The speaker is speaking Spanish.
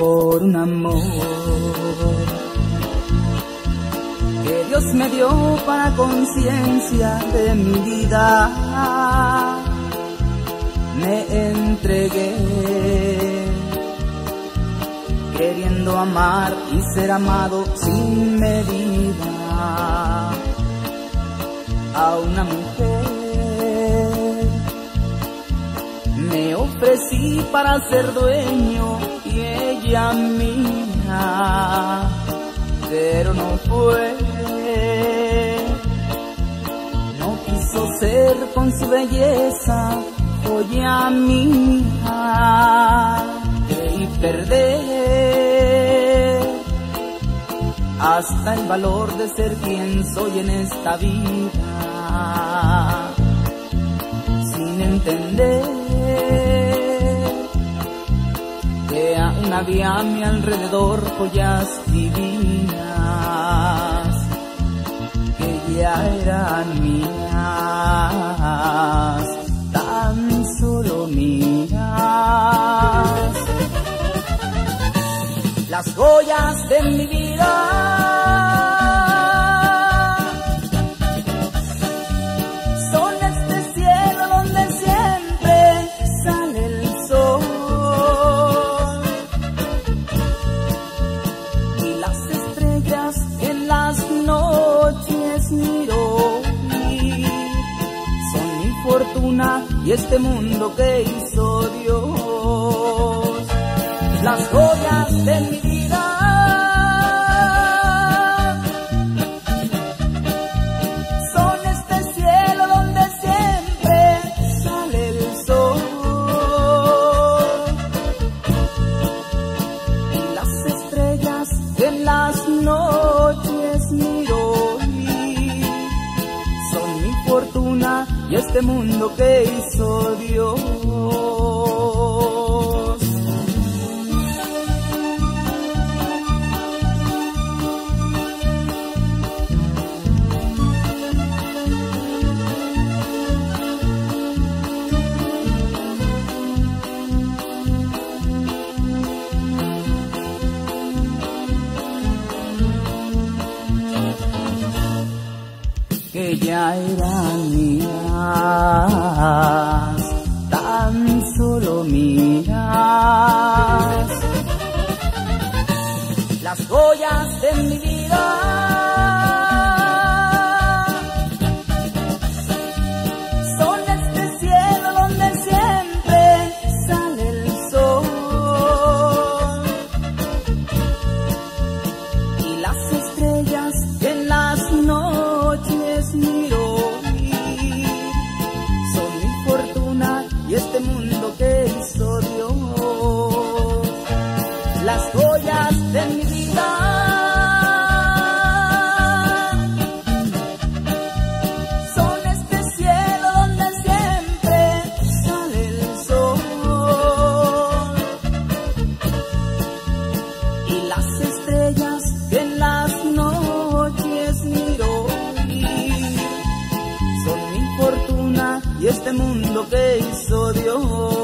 un amor que Dios me dio para conciencia de mi vida. Me entregué queriendo amar y ser amado sin medida a una mujer. Me ofrecí para ser dueño y mía, pero no fue. No quiso ser con su belleza joya mía. Creí perder hasta el valor de ser quien soy en esta vida, sin entender había a mi alrededor joyas divinas que ya eran mías, tan solo mías. Las joyas de mi vida. Y este mundo que hizo Dios. Las y este mundo que hizo Dios. que ya eran mías, tan solo mías. Y este mundo que hizo Dios.